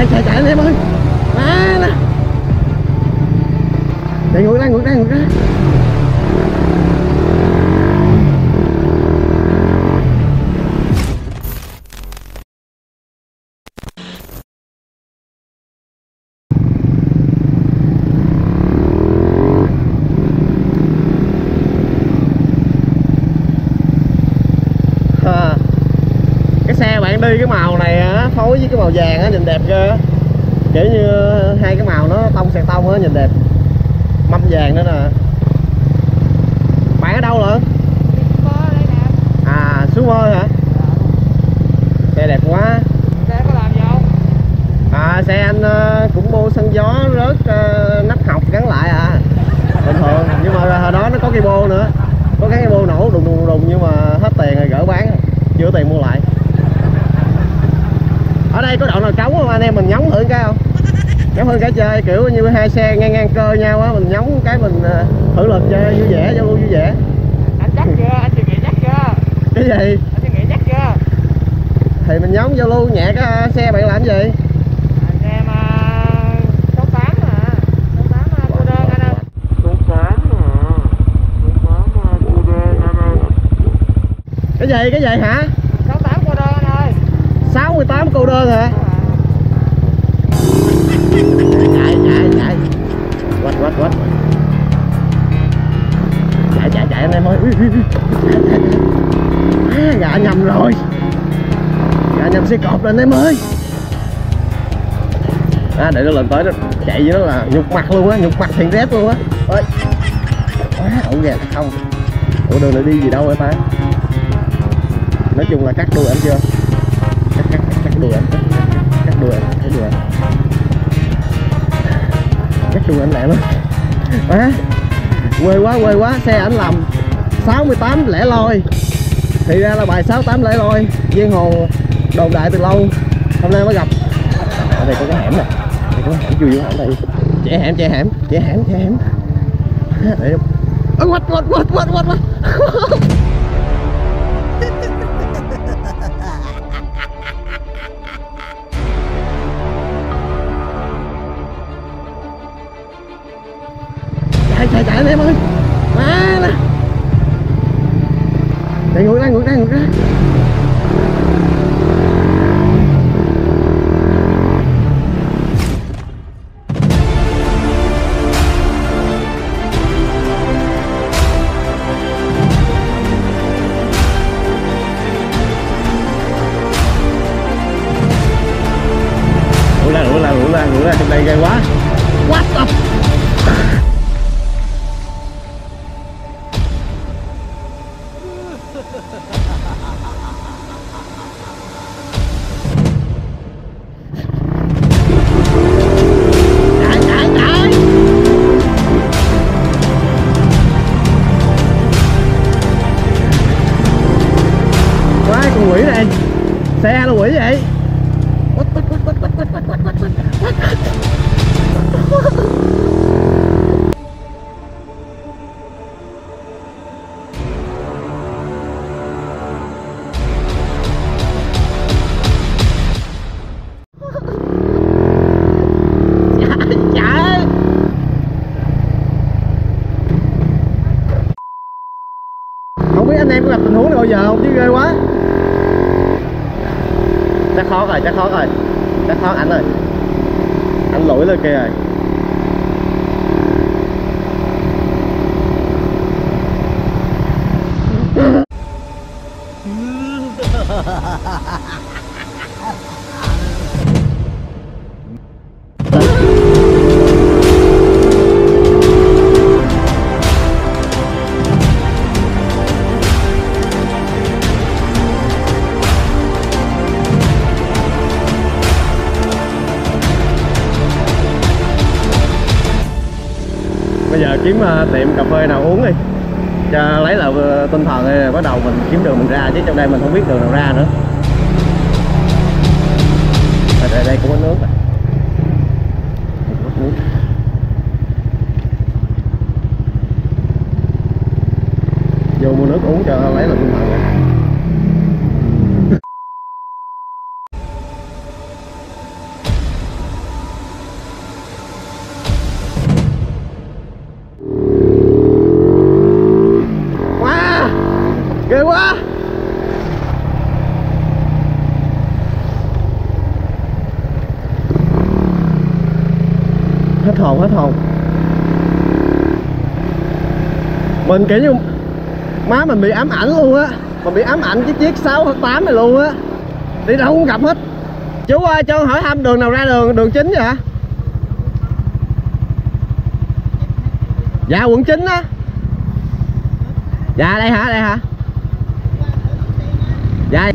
chạy chạy chạy anh em ơi. À, nè chạy ngược ra ngược ra ngược ra. Ờ. Cái xe bạn đi cái màu này á phối với cái màu vàng á, nhìn đẹp ghê kiểu như hai cái màu nó tông sẹt tông á, nhìn đẹp. Mâm vàng nữa nè. Bạn ở đâu lận à xuống mơ hả? Xe đẹp quá. Xe có làm gì không à xe anh ờ, cũng mua sân gió rớt ờ, nắp học gắn lại à. Bình thường, nhưng mà hồi đó nó có cây bô nữa. Có cái cây bô nổ đùng đùng đùng, nhưng mà hết tiền rồi gỡ bán. Chưa tiền mua lại ở đây có đoạn nào trống không? Anh em mình nhóng thử cái không? Nhóng thử cái chơi kiểu như hai xe ngang ngang cơ nhau á mình nhóng cái mình ờ, thử lực chơi vui vẻ lưu vui vẻ. Anh chắc chưa? Anh suy nghĩ chắc chưa? Cái gì? Anh suy nghĩ chắc chưa? Thì mình nhóng giao lưu nhẹ cái xe bạn làm gì? Anh em số tám mà. Số tám cô đơn anh ơi. Cái gì? Cái gì hả số tám cô đơn anh ơi 18 câu đơn hả? Chạy chạy chạy. Quách quách quách. Chạy chạy chạy anh em ơi. À, Gã nhầm rồi. Gã nhầm xe cọp rồi anh em ơi. À, để nó lần tới đó chạy với nó là nhục mặt luôn á nhục mặt thiện rét luôn á. Ơi quá ổn gà không. Ủa đường này đi gì đâu hả ta? Nói chung là cắt đuôi anh chưa? Đùa anh cắt, cắt, cắt đuôi anh thấy đùa anh cắt đùa anh lẹ lắm. Quá quê quá quê quá xe anh làm 68 lẻ loi. Thì ra là bài 68 lẻ loi viên hồ đồn đại từ lâu. Hôm nay mới gặp. Ở đây có cái hẻm nè đây có hẻm chui vô hẻm đây. Chạy hẻm chạy hẻm chạy hẻm chạy hẻm. Để Ôi, what, what, what, what, what, quát. chạy chạy anh em ơi. À, nè chạy ngược ra ngược ra ngược ra. Ngủ ra ngủ ra ngủ ra trong đây ghê quá. What the xe là quỷ vậy? Không biết anh em có gặp tình huống này bao giờ không? Chứ ghê quá chắc khó rồi chắc khó rồi. Chắc khó anh rồi, anh lỗi lên kia rồi. bây giờ kiếm à, tiệm cà phê nào uống đi. Cho lấy lại tinh thần rồi bắt đầu mình kiếm đường mình ra chứ trong đây mình không biết đường nào ra nữa. Ở đây, đây cũng có nước này. Có nước. vô mua nước uống cho lấy lại tinh thần. Hết hồn hết hồn. Mình, kiểu như, má mình bị ám ảnh luôn á. Mình bị ám ảnh cái chiếc 608 này luôn á. Đi đâu cũng gặp hết. Chú ơi, cho hỏi thăm đường nào ra đường đường chính vậy dạ quận chín á. Dạ đây hả đây hả? Dạ.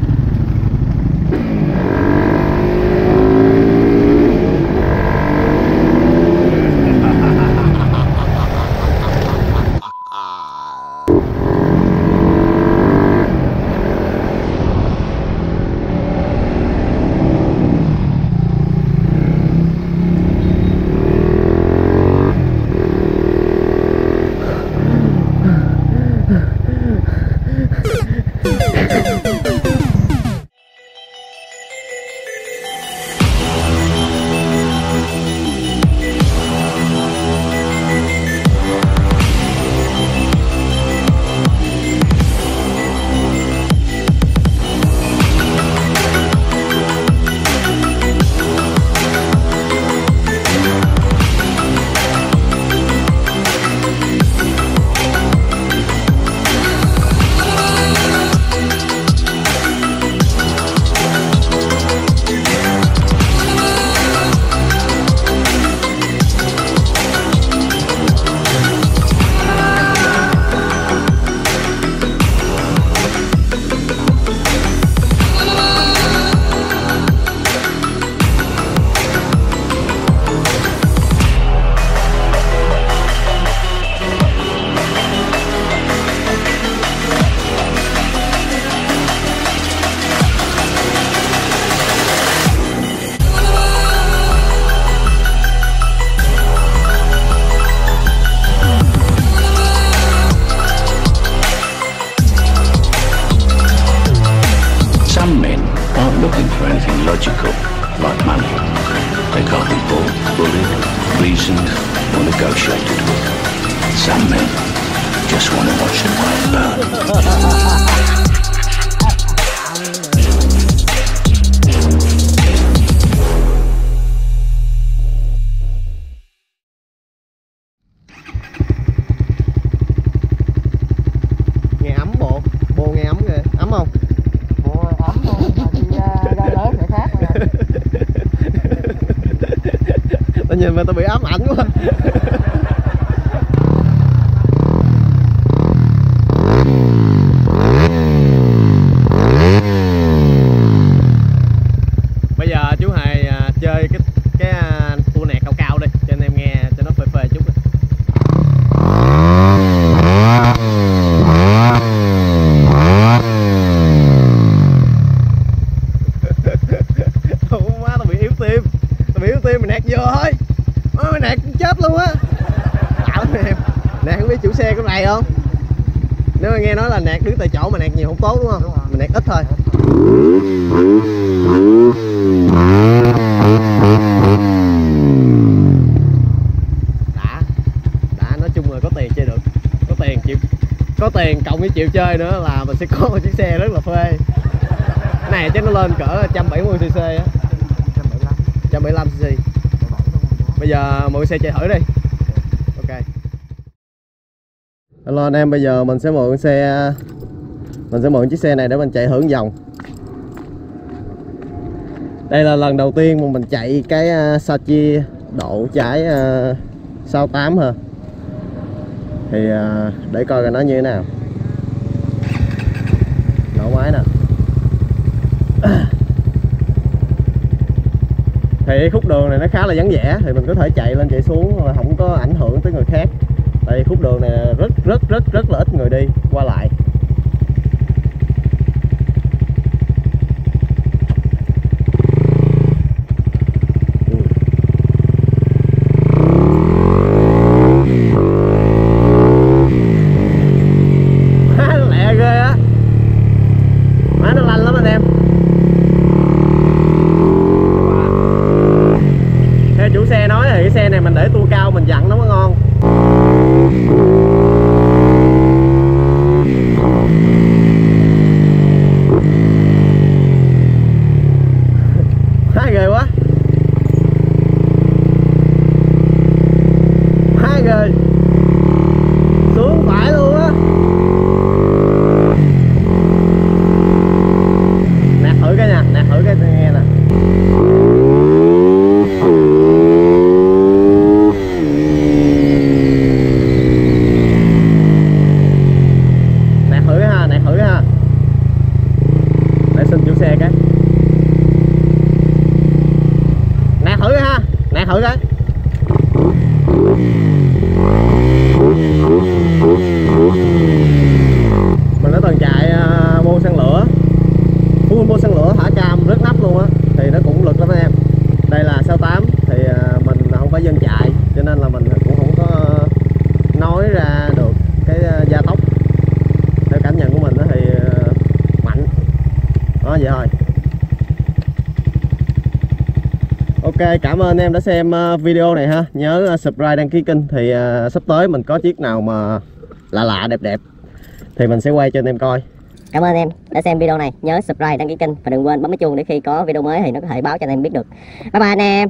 Reasoned, or negotiated with. Some men just want to watch the fire burn. mà tao bị ám ảnh quá. 4 đúng không? Đúng Mình ăn ít thôi. Đã. Đã nói chung là có tiền chơi được. Có tiền chịu có tiền cộng với chịu chơi nữa là mình sẽ có một chiếc xe rất là phê. Cái này chắc nó lên cỡ 170 cc á. 175cc Bây giờ mọi xe chạy thử đi. Hello anh em, bây giờ mình sẽ mượn xe mình sẽ mượn chiếc xe này để mình chạy hưởng vòng đây là lần đầu tiên mà mình chạy cái uh, Sachi độ trái à, uh, 68 hả? Thì uh, để coi coi nó như thế nào. Nổ máy nè. Thì khúc đường này nó khá là vắng vẻ thì mình có thể chạy lên chạy xuống mà không có ảnh hưởng tới người khác. Tại vì khúc đường này rất rất rất rất là ít người đi qua lại. Ok cảm ơn em đã xem ờ, video này ha Nhớ ờ, subscribe đăng ký kênh Thì uh, sắp tới mình có chiếc nào mà lạ lạ đẹp đẹp Thì mình sẽ quay cho anh em coi Cảm ơn em đã xem video này. Nhớ subscribe, đăng ký kênh và đừng quên bấm cái chuông để khi có video mới thì nó có thể báo cho anh em biết được. Bye bye anh em.